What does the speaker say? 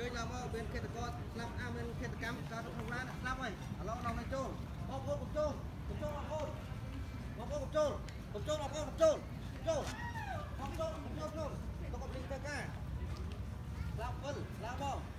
ឡើងមកមានខេត្តកតស្លាប់អាមានខេត្តកម្មកើតក្នុងឡានស្លាប់ហើយឥឡូវដល់នៅចូលបងប្អូនកុំចូលកុំចូលបងប្អូនបងប្អូនកុំចូលកុំចូលបងប្អូនកុំចូលចូលបងចូលកុំចូលចូលទៅកុំលីទៅការឡើងវិលឡើងបងតាមគោលដៅឡើង